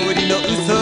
通りの嘘